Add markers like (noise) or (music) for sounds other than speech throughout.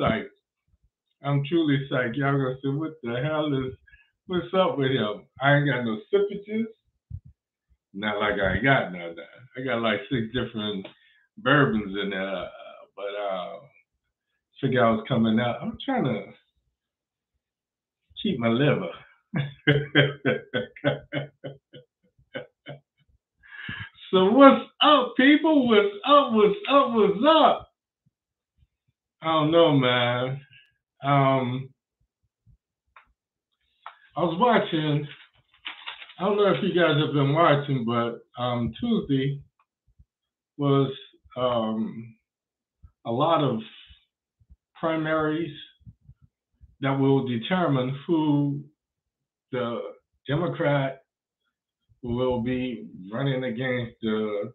psyched. I'm truly psyched. Y'all gonna say, what the hell is what's up with him? I ain't got no sipages. Not like I ain't got none. I got like six different bourbons in there, but uh, figure I was coming out. I'm trying to keep my liver. (laughs) so what's up, people? What's up? What's up? What's up? I don't know, man. Um, I was watching. I don't know if you guys have been watching, but um, Tuesday was um, a lot of primaries that will determine who the Democrat will be running against the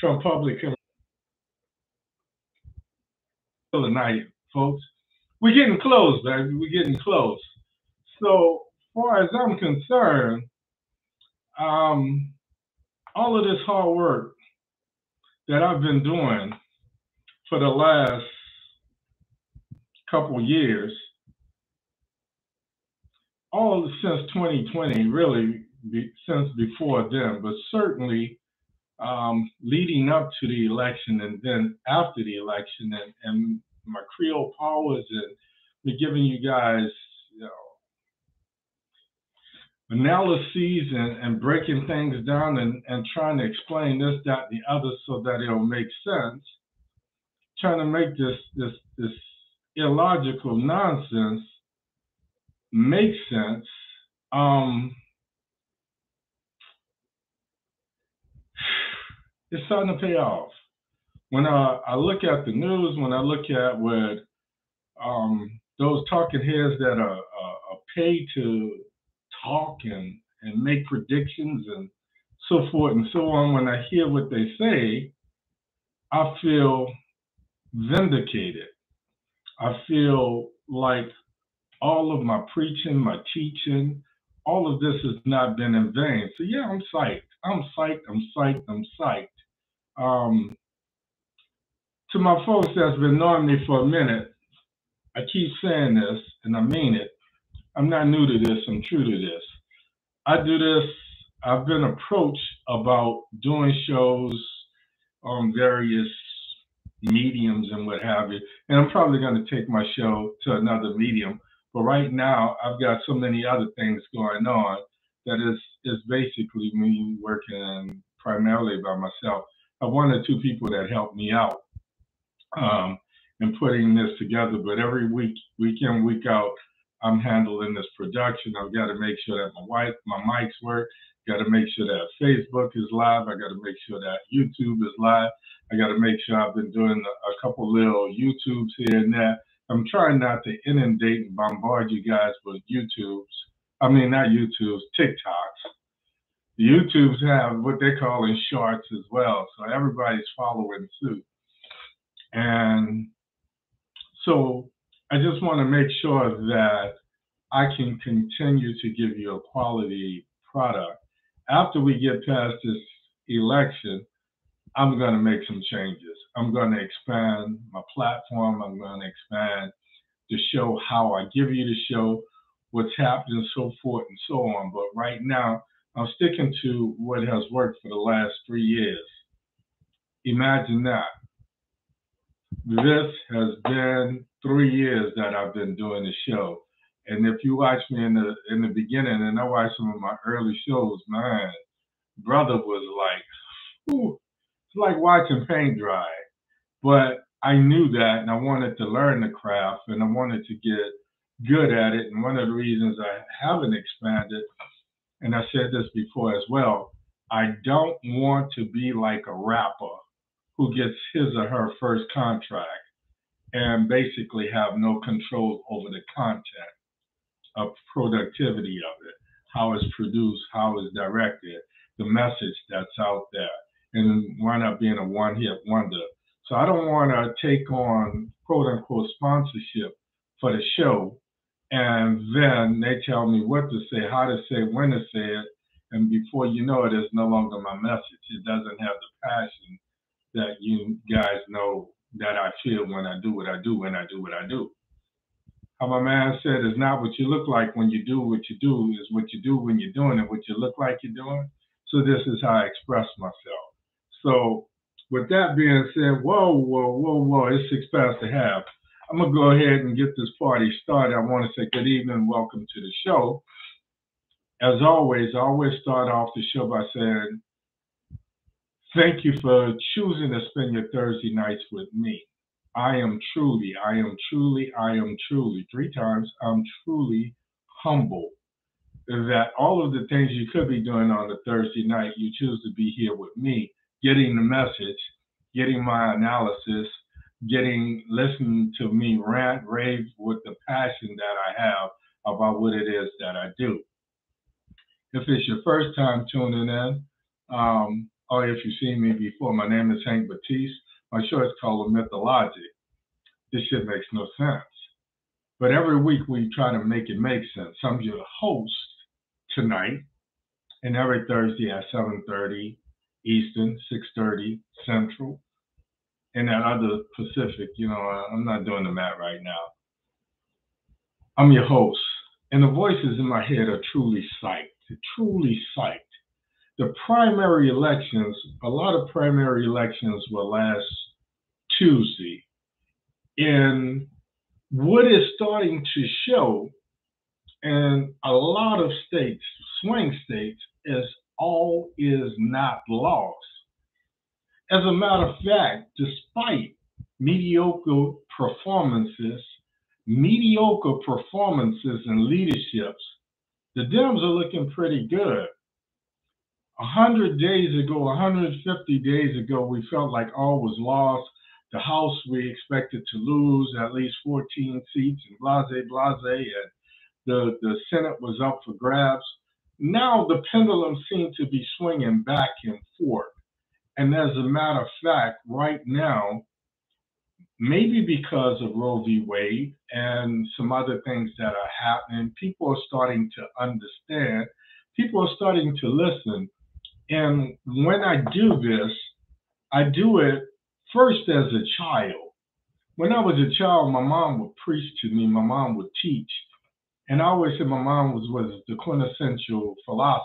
Trump Republican tonight, folks. We're getting close, baby. We're getting close. So, far as I'm concerned, um, all of this hard work that I've been doing for the last couple years, all since 2020, really be, since before then, but certainly um, leading up to the election and then after the election, and, and my Creole powers and me giving you guys, you know, analyses and, and breaking things down and, and trying to explain this, that, the other so that it'll make sense. Trying to make this this this illogical nonsense make sense. Um, it's starting to pay off. When I, I look at the news, when I look at what um, those talking heads that are, are, are paid to talk and, and make predictions and so forth and so on, when I hear what they say, I feel vindicated. I feel like all of my preaching, my teaching, all of this has not been in vain. So yeah, I'm psyched. I'm psyched. I'm psyched. I'm psyched. Um, to my folks that's been knowing me for a minute, I keep saying this and I mean it. I'm not new to this. I'm true to this. I do this. I've been approached about doing shows on various mediums and what have you. And I'm probably going to take my show to another medium. But right now, I've got so many other things going on that is is basically me working primarily by myself. I have one or two people that helped me out um, in putting this together. But every week, week in, week out, I'm handling this production. I've got to make sure that my wife, my mics work. Got to make sure that Facebook is live. I got to make sure that YouTube is live. I got to make sure I've been doing a, a couple little YouTubes here and there. I'm trying not to inundate and bombard you guys with YouTubes. I mean, not YouTubes, TikToks. YouTubes have what they call in shorts as well. So everybody's following suit. And so I just want to make sure that I can continue to give you a quality product. After we get past this election, I'm going to make some changes. I'm going to expand my platform. I'm going to expand the show, how I give you the show, what's happening, so forth and so on. But right now, I'm sticking to what has worked for the last three years. Imagine that. This has been three years that I've been doing the show. And if you watch me in the in the beginning, and I watched some of my early shows, man, brother was like, whew, it's like watching paint dry. But I knew that, and I wanted to learn the craft, and I wanted to get good at it. And one of the reasons I haven't expanded, and I said this before as well, I don't want to be like a rapper who gets his or her first contract and basically have no control over the content of productivity of it, how it's produced, how it's directed, the message that's out there, and wind up being a one-hit wonder. So I don't want to take on quote unquote sponsorship for the show, and then they tell me what to say, how to say, when to say it, and before you know it, it's no longer my message. It doesn't have the passion that you guys know that I feel when I do what I do when I do what I do. How my man said, it's not what you look like when you do what you do, is what you do when you're doing it, what you look like you're doing. So this is how I express myself. So with that being said, whoa, whoa, whoa, whoa, it's six past a half. I'm gonna go ahead and get this party started. I want to say good evening welcome to the show. As always, I always start off the show by saying thank you for choosing to spend your Thursday nights with me. I am truly, I am truly, I am truly, three times, I'm truly humble that all of the things you could be doing on a Thursday night, you choose to be here with me, getting the message, getting my analysis, getting listening to me rant, rave with the passion that I have about what it is that I do. If it's your first time tuning in, um, or if you've seen me before, my name is Hank Batiste. My show is called Omit the Logic. This shit makes no sense. But every week we try to make it make sense. I'm your host tonight, and every Thursday at 7:30 Eastern, 6:30 Central, and that other Pacific. You know, I'm not doing the math right now. I'm your host, and the voices in my head are truly psyched, truly psyched. The primary elections, a lot of primary elections were last Tuesday, and what is starting to show in a lot of states, swing states, is all is not lost. As a matter of fact, despite mediocre performances, mediocre performances and leaderships, the Dems are looking pretty good. 100 days ago, 150 days ago, we felt like all was lost. The House we expected to lose at least 14 seats and blase, blase, and the, the Senate was up for grabs. Now the pendulum seemed to be swinging back and forth. And as a matter of fact, right now, maybe because of Roe v. Wade and some other things that are happening, people are starting to understand, people are starting to listen. And when I do this, I do it first as a child. When I was a child, my mom would preach to me, my mom would teach. And I always said my mom was, was the quintessential philosopher.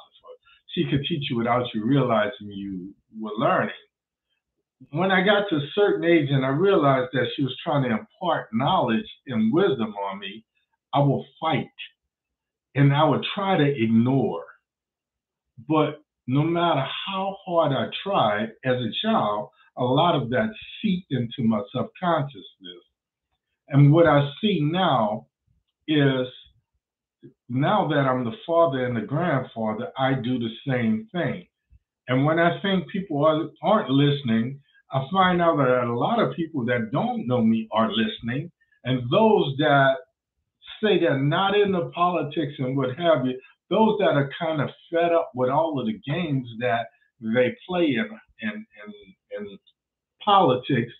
She could teach you without you realizing you were learning. When I got to a certain age and I realized that she was trying to impart knowledge and wisdom on me, I will fight and I would try to ignore. But no matter how hard I tried as a child, a lot of that seeped into my subconsciousness. And what I see now is now that I'm the father and the grandfather, I do the same thing. And when I think people are, aren't listening, I find out that a lot of people that don't know me are listening. And those that say they're not into politics and what have you, those that are kind of fed up with all of the games that they play in, in, in, in politics,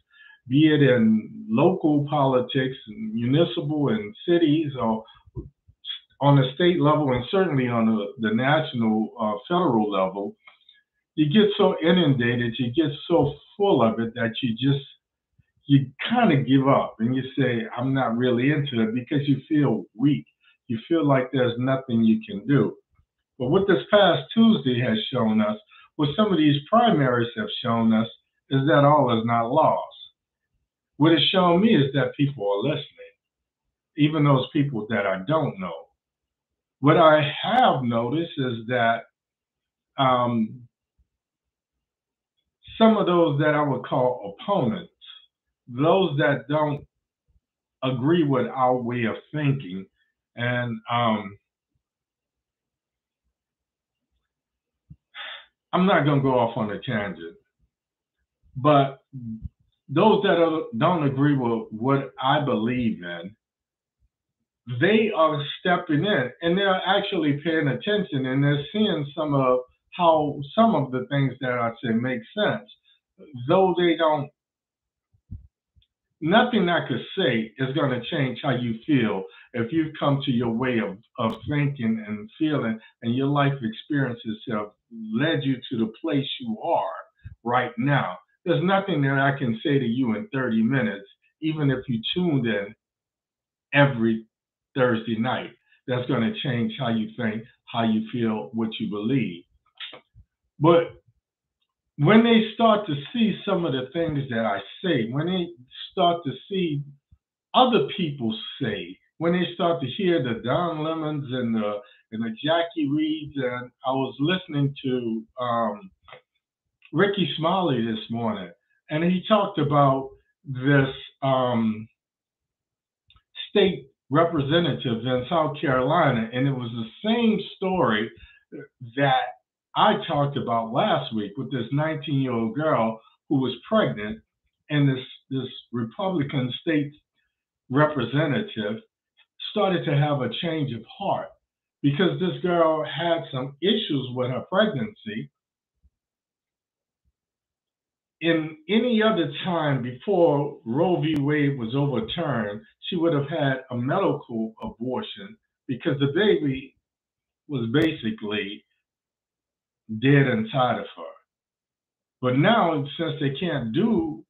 be it in local politics, municipal and cities, or on the state level and certainly on the, the national uh, federal level, you get so inundated, you get so full of it that you just you kind of give up and you say, I'm not really into it because you feel weak. You feel like there's nothing you can do. But what this past Tuesday has shown us, what some of these primaries have shown us, is that all is not lost. What it's shown me is that people are listening, even those people that I don't know. What I have noticed is that um, some of those that I would call opponents, those that don't agree with our way of thinking, and um, I'm not going to go off on a tangent, but those that are, don't agree with what I believe in, they are stepping in and they're actually paying attention and they're seeing some of how some of the things that I say make sense, though they don't. Nothing I could say is going to change how you feel if you've come to your way of, of thinking and feeling, and your life experiences have led you to the place you are right now. There's nothing that I can say to you in 30 minutes, even if you tuned in every Thursday night. That's going to change how you think, how you feel, what you believe. But when they start to see some of the things that I say, when they start to see other people say, when they start to hear the Don Lemons and the and the Jackie Reeds, and I was listening to um, Rickey Smiley this morning, and he talked about this um, state representative in South Carolina, and it was the same story that I talked about last week with this 19 year old girl who was pregnant, and this this Republican state representative started to have a change of heart because this girl had some issues with her pregnancy. In any other time before Roe v. Wade was overturned, she would have had a medical abortion because the baby was basically dead inside of her. But now, since they can't do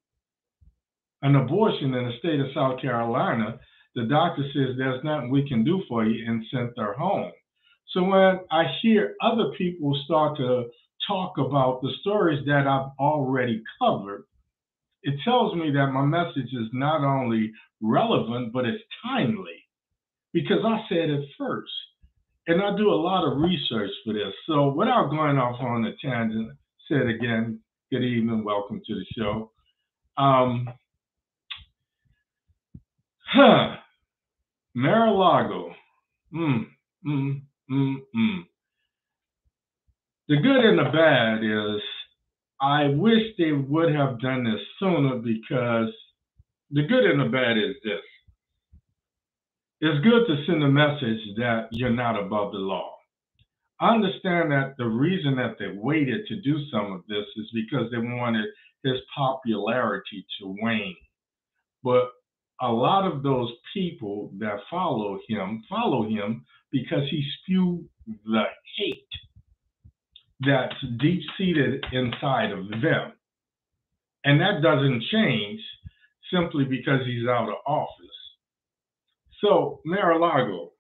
an abortion in the state of South Carolina, the doctor says there's nothing we can do for you and sent her home. So when I hear other people start to talk about the stories that I've already covered, it tells me that my message is not only relevant, but it's timely because I said it first and I do a lot of research for this. So without going off on a tangent, said again, good evening, welcome to the show. Um, huh, Mar-a-Lago. Mm, mm, mm, mm. The good and the bad is I wish they would have done this sooner because the good and the bad is this it's good to send a message that you're not above the law. I understand that the reason that they waited to do some of this is because they wanted his popularity to wane. But a lot of those people that follow him follow him because he spewed the hate that's deep seated inside of them. And that doesn't change simply because he's out of office. So, Mar-a-Lago,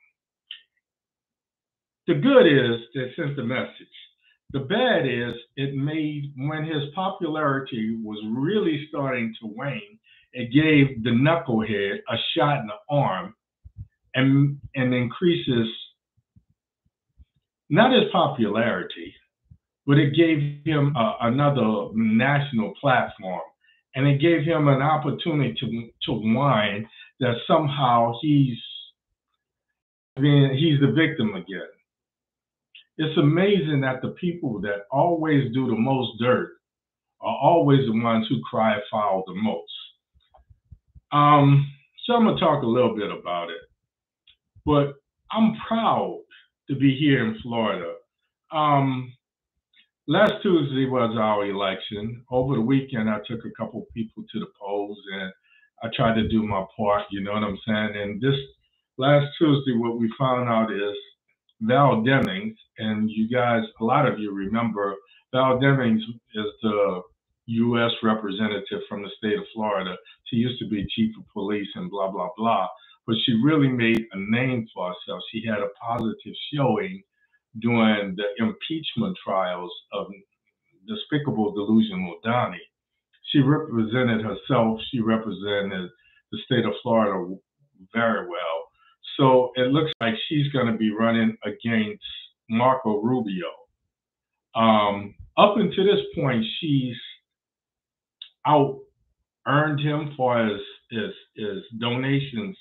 the good is it sent the message. The bad is it made, when his popularity was really starting to wane, it gave the knucklehead a shot in the arm and, and increases not his popularity, but it gave him uh, another national platform and it gave him an opportunity to, to whine that somehow he's being he's the victim again. It's amazing that the people that always do the most dirt are always the ones who cry foul the most. Um, so I'm gonna talk a little bit about it, but I'm proud to be here in Florida. Um, last Tuesday was our election. Over the weekend, I took a couple people to the polls and I tried to do my part, you know what I'm saying? And this last Tuesday, what we found out is Val Demings, and you guys, a lot of you remember, Val Demings is the U.S. representative from the state of Florida. She used to be chief of police and blah, blah, blah. But she really made a name for herself. She had a positive showing during the impeachment trials of despicable delusional Donnie she represented herself. She represented the state of Florida very well. So it looks like she's going to be running against Marco Rubio. Um, up until this point, she's out earned him for his, his, his donations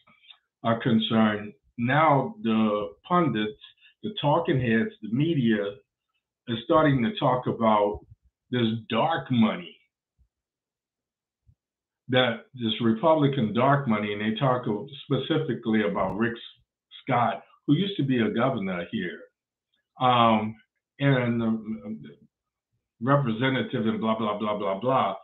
are concerned. Now the pundits, the talking heads, the media is starting to talk about this dark money that this Republican dark money, and they talk specifically about Rick Scott, who used to be a governor here, um, and um, representative and blah blah blah blah blah.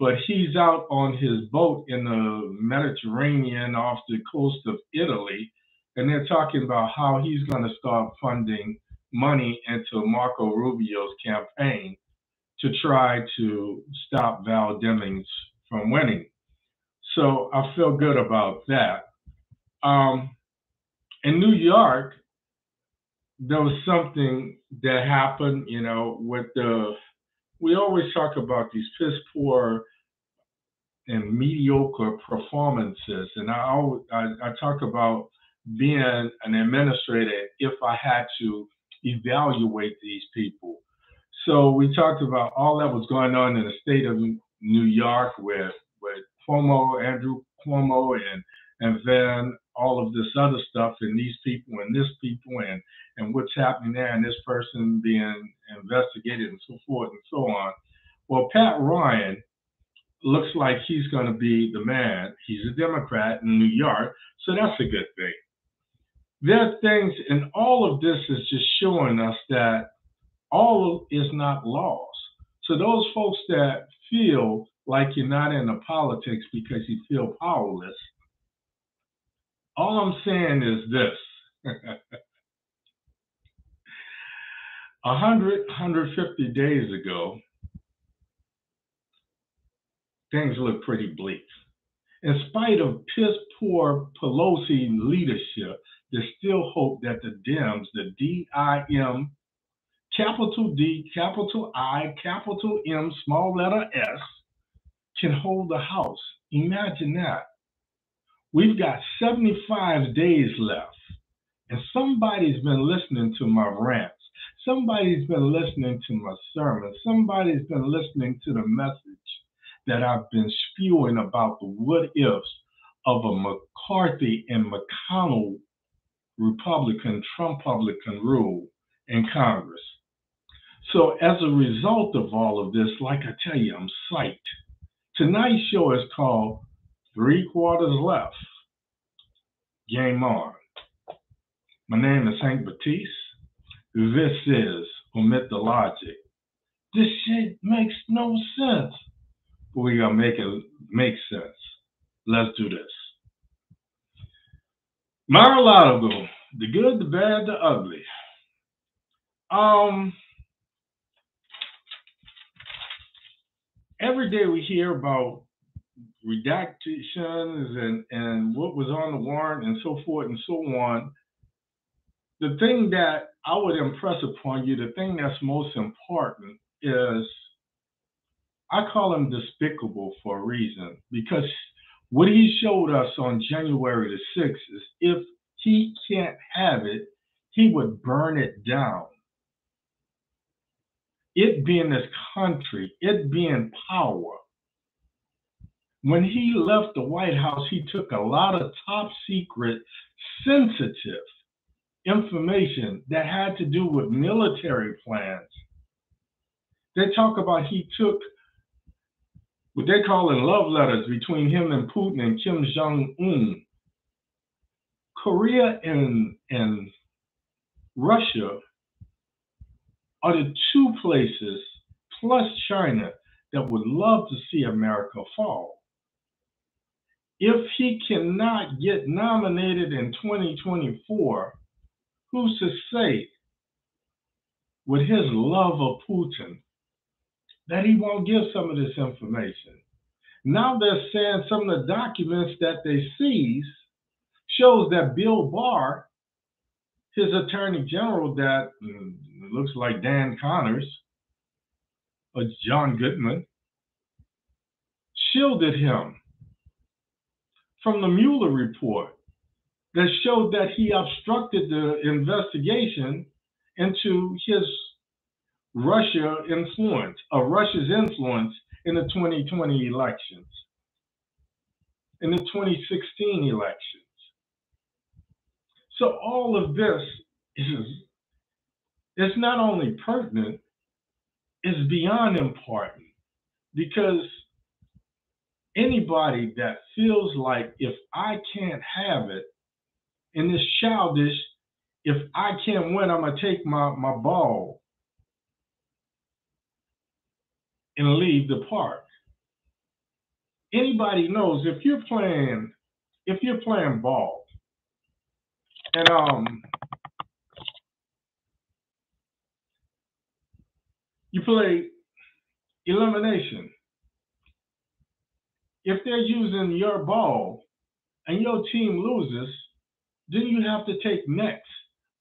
But he's out on his boat in the Mediterranean off the coast of Italy, and they're talking about how he's going to start funding money into Marco Rubio's campaign to try to stop Val Demings from winning. So I feel good about that. Um, in New York, there was something that happened, you know, with the, we always talk about these piss poor and mediocre performances. And I, always, I, I talk about being an administrator if I had to evaluate these people. So we talked about all that was going on in the state of New York with, with Cuomo, Andrew Cuomo, and and then all of this other stuff and these people and this people and and what's happening there and this person being investigated and so forth and so on. Well, Pat Ryan looks like he's going to be the man. He's a Democrat in New York, so that's a good thing. There are things, and all of this is just showing us that all is not lost. So those folks that feel like you're not in the politics because you feel powerless, all I'm saying is this. (laughs) 100, 150 days ago, things looked pretty bleak. In spite of piss poor Pelosi leadership, there's still hope that the Dems, the D-I-M, capital D, capital I, capital M, small letter S, can hold the House. Imagine that. We've got 75 days left, and somebody's been listening to my rants. Somebody's been listening to my sermon. Somebody's been listening to the message that I've been spewing about the what ifs of a McCarthy and McConnell Republican, Trump Republican rule in Congress. So, as a result of all of this, like I tell you, I'm psyched. Tonight's show is called Three quarters left. Game on. My name is Hank Batiste. This is Omit the Logic. This shit makes no sense. But we gotta make it make sense. Let's do this. Mar-a-Lago, the good, the bad, the ugly. Um, every day we hear about redactions and, and what was on the warrant and so forth and so on. The thing that I would impress upon you, the thing that's most important is I call him despicable for a reason because what he showed us on January the 6th is if he can't have it, he would burn it down. It being this country, it being power, when he left the White House, he took a lot of top secret, sensitive information that had to do with military plans. They talk about he took what they call in love letters between him and Putin and Kim Jong Un. Korea and, and Russia are the two places, plus China, that would love to see America fall if he cannot get nominated in 2024, who's to say, with his love of Putin, that he won't give some of this information? Now they're saying some of the documents that they seized shows that Bill Barr, his attorney general, that mm, looks like Dan Connors or John Goodman, shielded him from the Mueller report that showed that he obstructed the investigation into his Russia influence, or uh, Russia's influence in the 2020 elections, in the 2016 elections. So all of this is it's not only pertinent, it's beyond important because anybody that feels like if I can't have it in this childish, if I can't win, I'm gonna take my, my ball and leave the park. Anybody knows if you're playing, if you're playing ball, and um you play elimination if they're using your ball and your team loses, then you have to take next.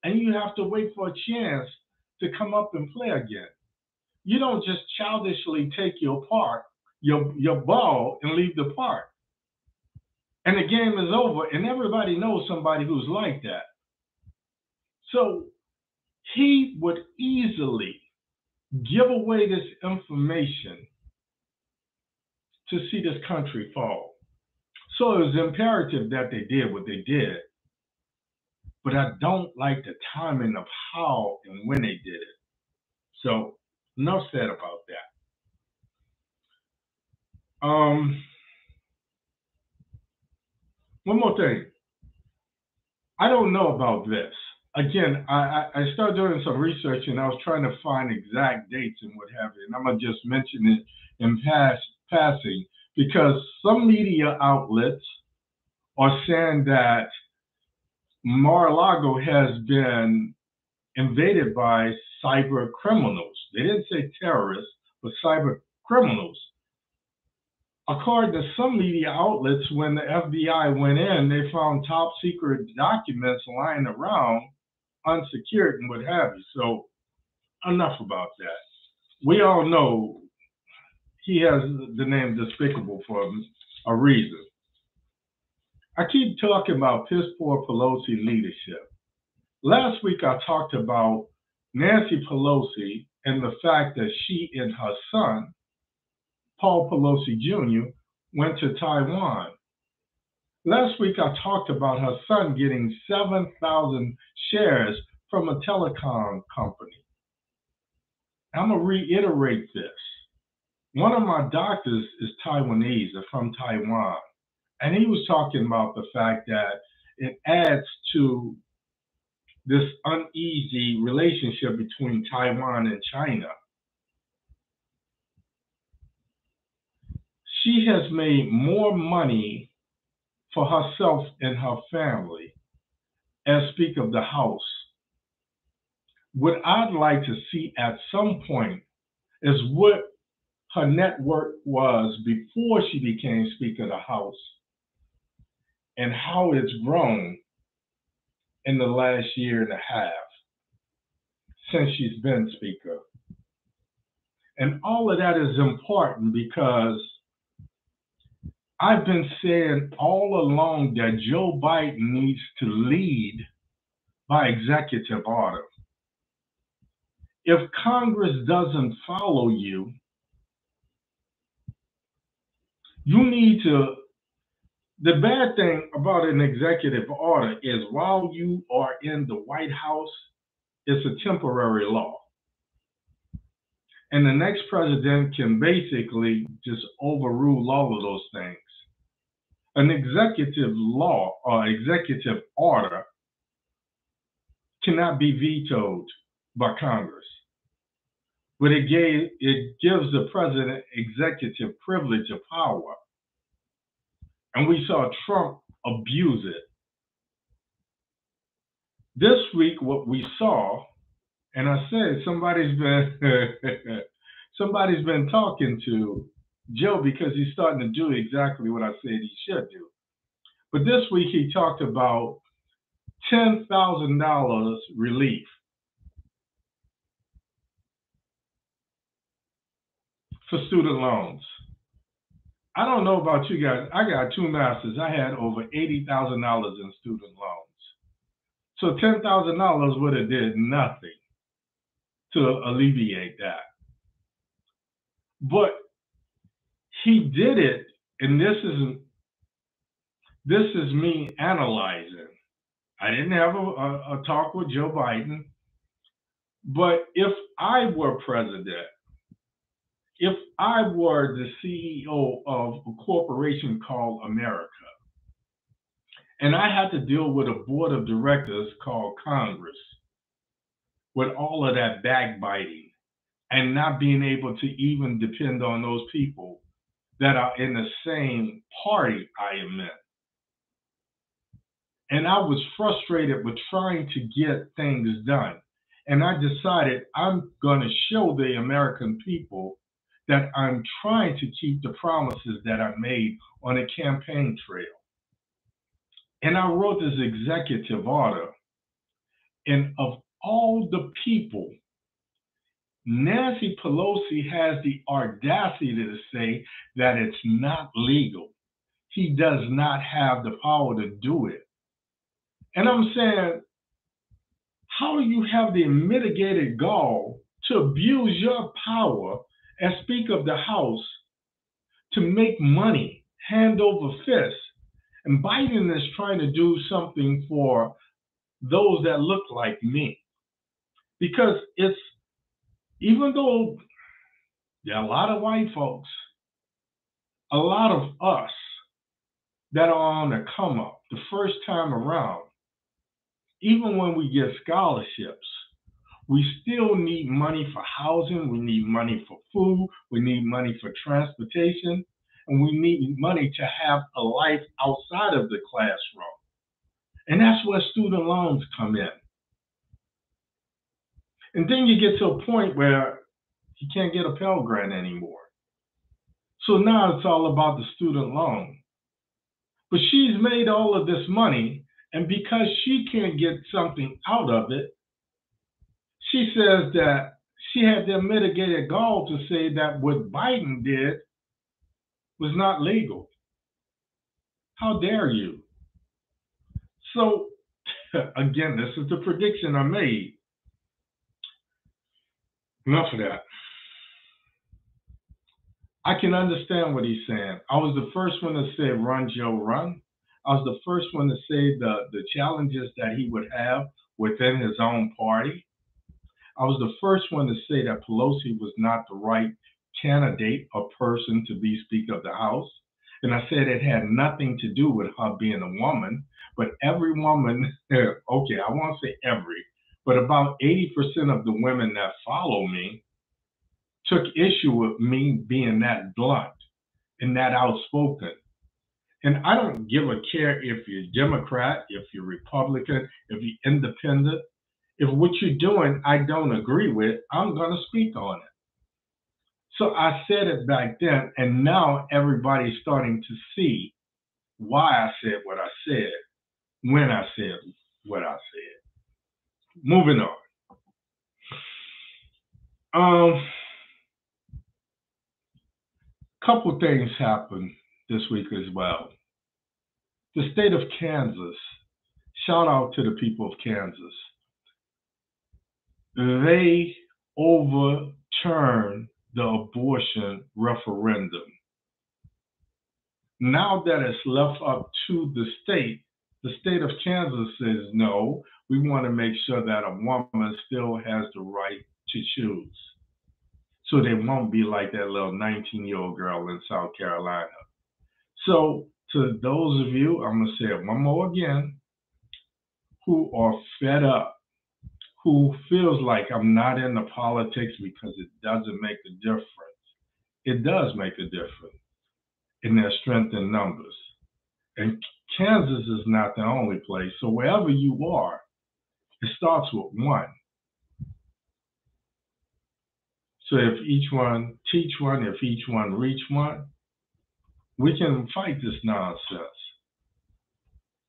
And you have to wait for a chance to come up and play again. You don't just childishly take your part, your your ball, and leave the park. And the game is over, and everybody knows somebody who's like that. So he would easily give away this information to see this country fall. So it was imperative that they did what they did. But I don't like the timing of how and when they did it. So enough said about that. Um, one more thing. I don't know about this. Again, I, I started doing some research and I was trying to find exact dates and what have you. And I'm gonna just mention it in pass, passing because some media outlets are saying that Mar-a-Lago has been invaded by cyber criminals. They didn't say terrorists, but cyber criminals. According to some media outlets, when the FBI went in, they found top secret documents lying around, unsecured and what have you. So, enough about that. We all know he has the name Despicable for a reason. I keep talking about piss poor Pelosi leadership. Last week I talked about Nancy Pelosi and the fact that she and her son, Paul Pelosi Jr., went to Taiwan. Last week I talked about her son getting 7,000 shares from a telecom company. I'm going to reiterate this. One of my doctors is Taiwanese, from Taiwan. And he was talking about the fact that it adds to this uneasy relationship between Taiwan and China. She has made more money for herself and her family as Speaker of the House. What I'd like to see at some point is what her network was before she became Speaker of the House and how it's grown in the last year and a half since she's been Speaker. And all of that is important because I've been saying all along that Joe Biden needs to lead by executive order. If Congress doesn't follow you, you need to the bad thing about an executive order is while you are in the White House, it's a temporary law. And the next president can basically just overrule all of those things. An executive law or executive order cannot be vetoed by Congress. But it, gave, it gives the president executive privilege of power and we saw Trump abuse it. This week, what we saw, and I said somebody's been (laughs) somebody's been talking to Joe because he's starting to do exactly what I said he should do. But this week he talked about ten thousand dollars relief. For student loans. I don't know about you guys. I got two masters. I had over eighty thousand dollars in student loans. So ten thousand dollars would have did nothing to alleviate that. But he did it, and this is this is me analyzing. I didn't have a, a, a talk with Joe Biden, but if I were president if I were the CEO of a corporation called America, and I had to deal with a board of directors called Congress, with all of that backbiting and not being able to even depend on those people that are in the same party I am in. And I was frustrated with trying to get things done. And I decided I'm going to show the American people that I'm trying to keep the promises that I made on a campaign trail. And I wrote this executive order. And of all the people, Nancy Pelosi has the audacity to say that it's not legal. He does not have the power to do it. And I'm saying, how do you have the mitigated gall to abuse your power as Speaker of the House to make money hand over fist? And Biden is trying to do something for those that look like me. Because it's, even though there are a lot of white folks, a lot of us that are on the come up the first time around, even when we get scholarships, we still need money for housing, we need money for food, we need money for transportation, and we need money to have a life outside of the classroom. And that's where student loans come in. And then you get to a point where you can't get a Pell Grant anymore. So now it's all about the student loan. But she's made all of this money, and because she can't get something out of it, she says that she had the mitigated gall to say that what Biden did was not legal. How dare you? So, (laughs) again, this is the prediction I made. Enough of that. I can understand what he's saying. I was the first one to say, run, Joe, run. I was the first one to say the, the challenges that he would have within his own party. I was the first one to say that Pelosi was not the right candidate or person to be Speaker of the House. And I said it had nothing to do with her being a woman, but every woman, (laughs) okay, I won't say every, but about 80% of the women that follow me took issue with me being that blunt and that outspoken. And I don't give a care if you're Democrat, if you're Republican, if you're independent. If what you're doing I don't agree with, I'm going to speak on it. So I said it back then, and now everybody's starting to see why I said what I said when I said what I said. Moving on. Um, couple things happened this week as well. The state of Kansas, shout out to the people of Kansas. They overturned the abortion referendum. Now that it's left up to the state, the state of Kansas says no, we want to make sure that a woman still has the right to choose. So they won't be like that little 19 year old girl in South Carolina. So, to those of you, I'm going to say it one more again, who are fed up who feels like I'm not in the politics because it doesn't make a difference. It does make a difference in their strength in numbers. And Kansas is not the only place. So wherever you are, it starts with one. So if each one teach one, if each one reach one, we can fight this nonsense.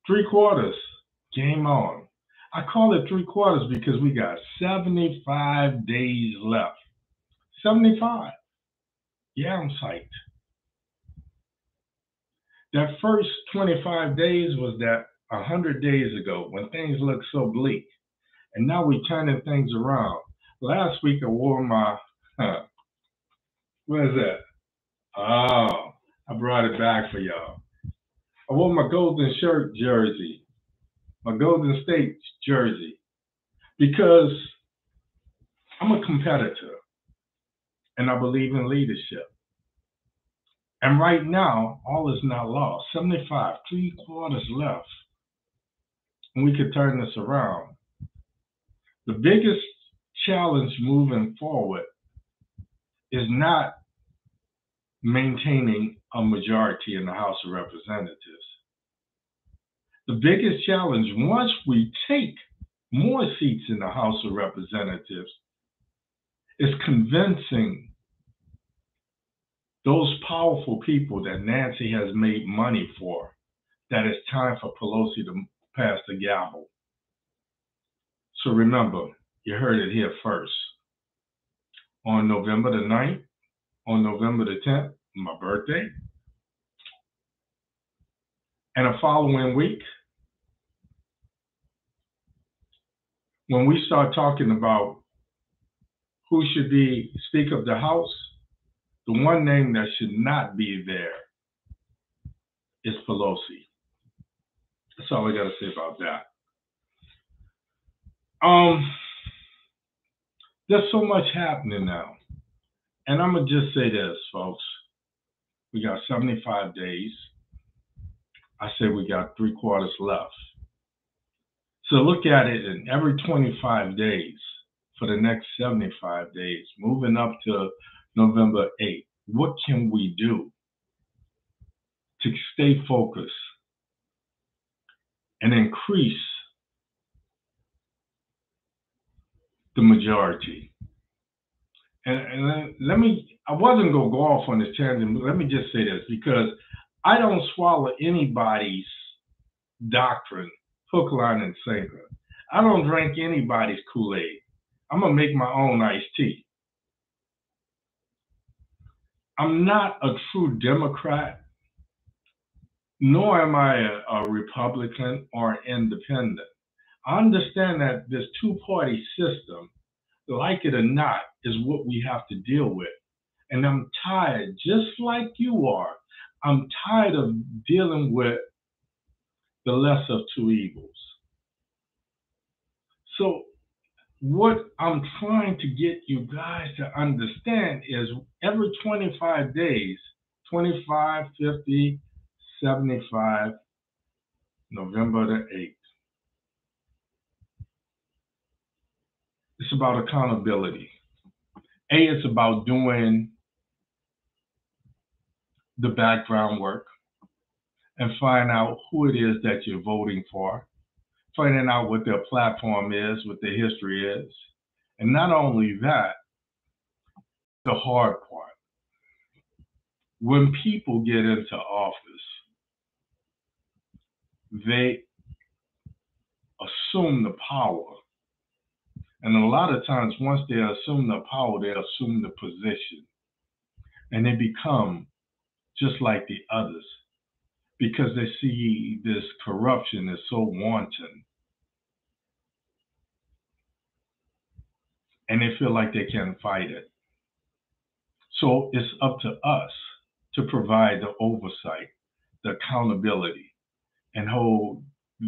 Three quarters, game on. I call it three quarters because we got 75 days left. 75. Yeah, I'm psyched. That first 25 days was that 100 days ago when things looked so bleak. And now we're turning things around. Last week I wore my, huh, where's that? Oh, I brought it back for y'all. I wore my golden shirt jersey my Golden State jersey because I'm a competitor and I believe in leadership. And right now, all is not lost. 75, three quarters left. And we could turn this around. The biggest challenge moving forward is not maintaining a majority in the House of Representatives the biggest challenge once we take more seats in the House of Representatives is convincing those powerful people that Nancy has made money for that it's time for Pelosi to pass the gavel. So remember, you heard it here first. On November the 9th, on November the 10th, my birthday, and the following week, when we start talking about who should be Speaker of the House, the one name that should not be there is Pelosi. That's all I got to say about that. Um, there's so much happening now. And I'm going to just say this, folks. We got 75 days. I say we got three quarters left. So look at it in every 25 days for the next 75 days, moving up to November 8th. What can we do to stay focused and increase the majority? And, and let me, I wasn't going to go off on this tangent, but let me just say this because I don't swallow anybody's doctrine hook, line, and sinker. I don't drink anybody's Kool Aid. I'm going to make my own iced tea. I'm not a true Democrat, nor am I a, a Republican or independent. I understand that this two party system, like it or not, is what we have to deal with. And I'm tired, just like you are, I'm tired of dealing with the lesser of two evils. So, what I'm trying to get you guys to understand is every 25 days, 25, 50, 75, November the 8th. It's about accountability. A, it's about doing the background work and find out who it is that you're voting for, finding out what their platform is, what their history is. And not only that, the hard part. When people get into office, they assume the power. And a lot of times, once they assume the power, they assume the position. And they become just like the others because they see this corruption is so wanton. And they feel like they can't fight it. So it's up to us to provide the oversight, the accountability, and hold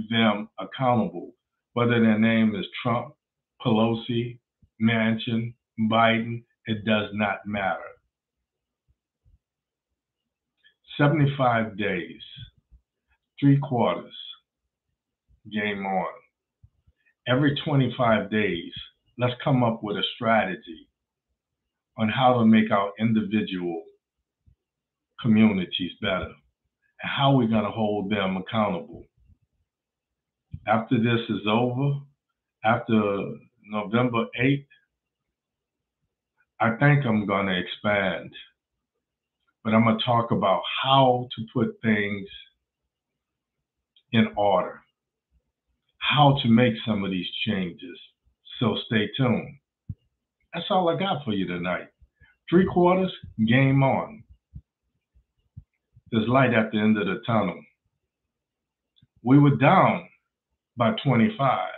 them accountable, whether their name is Trump, Pelosi, Manchin, Biden, it does not matter. 75 days, three quarters, game on. Every 25 days, let's come up with a strategy on how to make our individual communities better and how we're going to hold them accountable. After this is over, after November 8th, I think I'm going to expand but I'm going to talk about how to put things in order, how to make some of these changes. So stay tuned. That's all I got for you tonight. Three quarters, game on. There's light at the end of the tunnel. We were down by 25,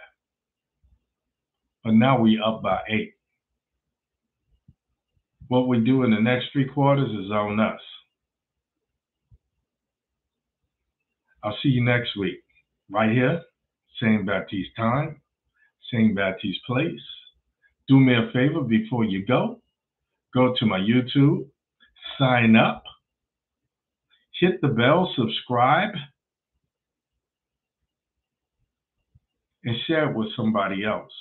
but now we up by eight. What we do in the next three quarters is on us. I'll see you next week, right here, same Baptiste time, same Baptiste place. Do me a favor before you go. Go to my YouTube, sign up, hit the bell, subscribe, and share it with somebody else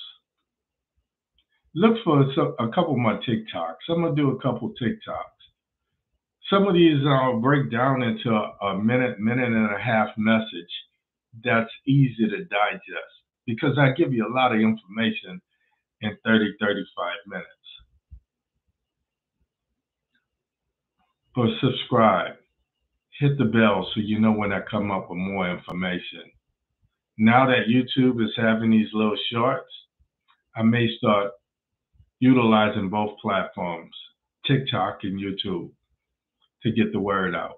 look for a couple of my TikToks. I'm gonna do a couple TikToks. Some of these I'll break down into a minute, minute and a half message that's easy to digest because I give you a lot of information in 30, 35 minutes. But subscribe, hit the bell so you know when I come up with more information. Now that YouTube is having these little shorts, I may start utilizing both platforms, TikTok and YouTube, to get the word out.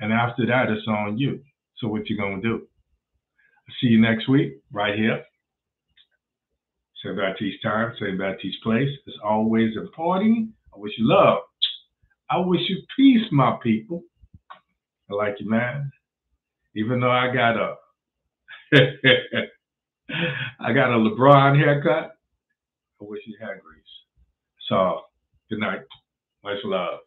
And after that, it's on you. So what you gonna do? See you next week, right here. St. Baptiste time, St. Baptiste place. As always important. I wish you love. I wish you peace, my people. I like you, man. Even though I got a (laughs) I got a LeBron haircut. I wish you had grease. So, good night. Much love.